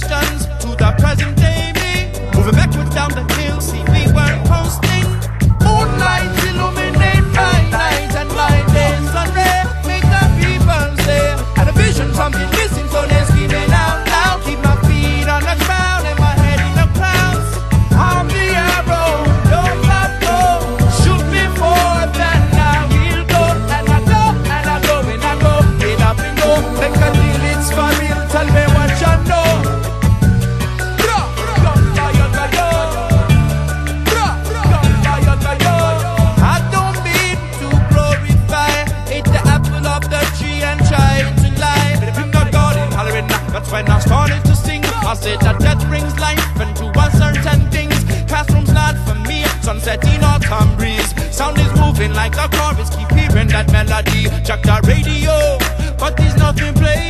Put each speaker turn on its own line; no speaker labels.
questions. when I started to sing. I said that death brings life and to uncertain things. Classroom's not for me, sunset in autumn breeze. Sound is moving like a chorus, keep hearing that melody. Check the radio, but there's nothing playing.